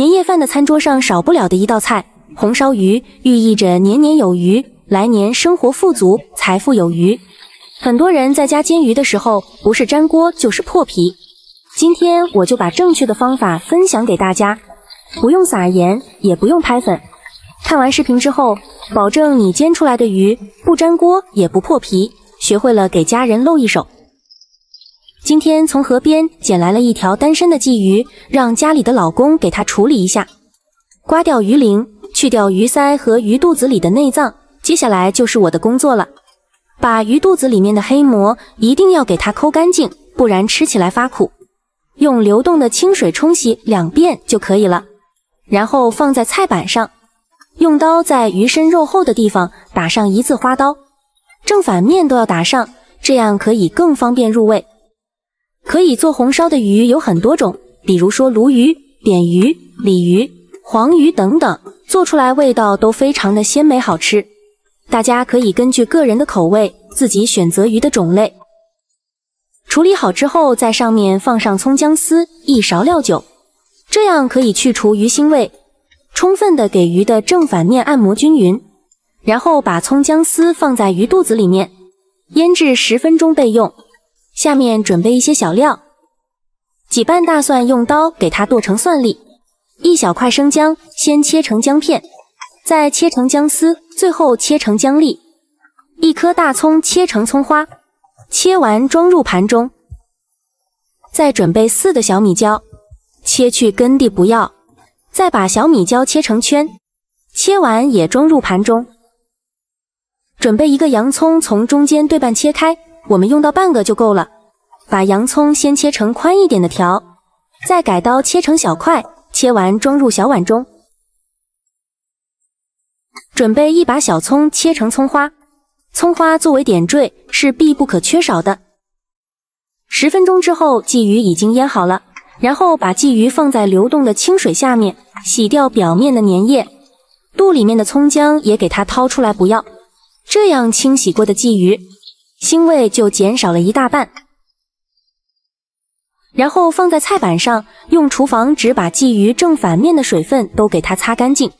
年夜饭的餐桌上少不了的一道菜——红烧鱼，寓意着年年有余，来年生活富足，财富有余。很多人在家煎鱼的时候，不是粘锅就是破皮。今天我就把正确的方法分享给大家，不用撒盐，也不用拍粉。看完视频之后，保证你煎出来的鱼不粘锅也不破皮，学会了给家人露一手。今天从河边捡来了一条单身的鲫鱼，让家里的老公给它处理一下，刮掉鱼鳞，去掉鱼鳃和鱼肚子里的内脏。接下来就是我的工作了，把鱼肚子里面的黑膜一定要给它抠干净，不然吃起来发苦。用流动的清水冲洗两遍就可以了，然后放在菜板上。用刀在鱼身肉厚的地方打上一字花刀，正反面都要打上，这样可以更方便入味。可以做红烧的鱼有很多种，比如说鲈鱼、扁鱼、鲤鱼、黄鱼等等，做出来味道都非常的鲜美好吃。大家可以根据个人的口味自己选择鱼的种类。处理好之后，在上面放上葱姜丝一勺料酒，这样可以去除鱼腥味。充分的给鱼的正反面按摩均匀，然后把葱姜丝放在鱼肚子里面腌制十分钟备用。下面准备一些小料：几瓣大蒜用刀给它剁成蒜粒，一小块生姜先切成姜片，再切成姜丝，最后切成姜粒。一颗大葱切成葱花，切完装入盘中。再准备四个小米椒，切去根蒂不要。再把小米椒切成圈，切完也装入盘中。准备一个洋葱，从中间对半切开，我们用到半个就够了。把洋葱先切成宽一点的条，再改刀切成小块，切完装入小碗中。准备一把小葱，切成葱花，葱花作为点缀是必不可缺少的。十分钟之后，鲫鱼已经腌好了。然后把鲫鱼放在流动的清水下面，洗掉表面的粘液，肚里面的葱姜也给它掏出来，不要。这样清洗过的鲫鱼，腥味就减少了一大半。然后放在菜板上，用厨房纸把鲫鱼正反面的水分都给它擦干净。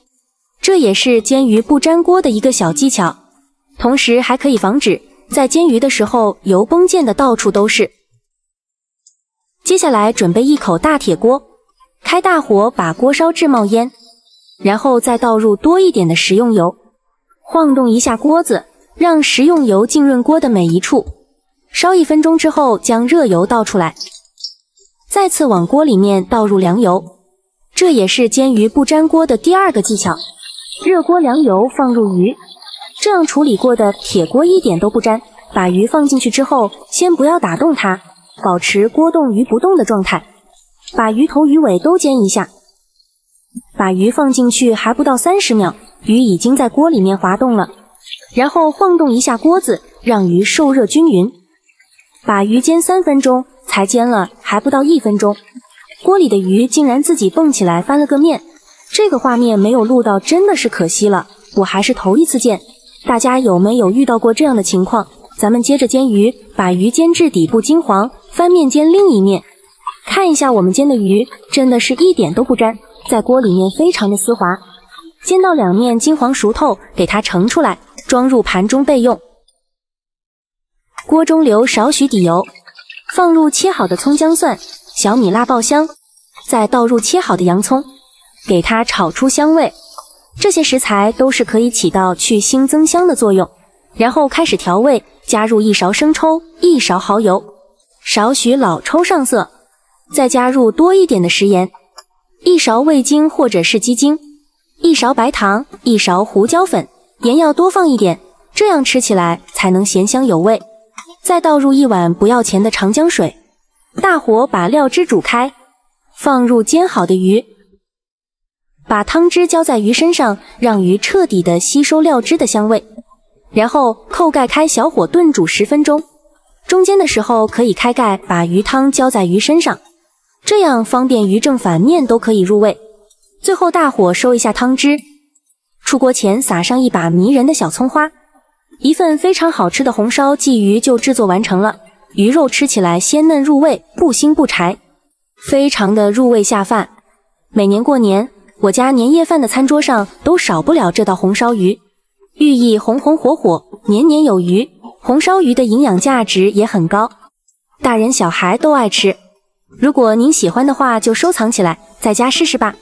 这也是煎鱼不粘锅的一个小技巧，同时还可以防止在煎鱼的时候油崩溅的到处都是。接下来准备一口大铁锅，开大火把锅烧至冒烟，然后再倒入多一点的食用油，晃动一下锅子，让食用油浸润锅的每一处。烧一分钟之后，将热油倒出来，再次往锅里面倒入凉油，这也是煎鱼不粘锅的第二个技巧。热锅凉油放入鱼，这样处理过的铁锅一点都不粘。把鱼放进去之后，先不要打动它。保持锅动鱼不动的状态，把鱼头鱼尾都煎一下。把鱼放进去还不到三十秒，鱼已经在锅里面滑动了。然后晃动一下锅子，让鱼受热均匀。把鱼煎三分钟，才煎了还不到一分钟，锅里的鱼竟然自己蹦起来翻了个面。这个画面没有录到，真的是可惜了。我还是头一次见，大家有没有遇到过这样的情况？咱们接着煎鱼，把鱼煎至底部金黄。翻面煎另一面，看一下我们煎的鱼，真的是一点都不粘，在锅里面非常的丝滑。煎到两面金黄熟透，给它盛出来，装入盘中备用。锅中留少许底油，放入切好的葱姜蒜、小米辣爆香，再倒入切好的洋葱，给它炒出香味。这些食材都是可以起到去腥增香的作用。然后开始调味，加入一勺生抽，一勺蚝油。少许老抽上色，再加入多一点的食盐，一勺味精或者是鸡精，一勺白糖，一勺胡椒粉，盐要多放一点，这样吃起来才能咸香有味。再倒入一碗不要钱的长江水，大火把料汁煮开，放入煎好的鱼，把汤汁浇在鱼身上，让鱼彻底的吸收料汁的香味，然后扣盖开小火炖煮十分钟。中间的时候可以开盖，把鱼汤浇在鱼身上，这样方便鱼正反面都可以入味。最后大火收一下汤汁，出锅前撒上一把迷人的小葱花，一份非常好吃的红烧鲫鱼就制作完成了。鱼肉吃起来鲜嫩入味，不腥不柴，非常的入味下饭。每年过年，我家年夜饭的餐桌上都少不了这道红烧鱼，寓意红红火火，年年有余。红烧鱼的营养价值也很高，大人小孩都爱吃。如果您喜欢的话，就收藏起来，在家试试吧。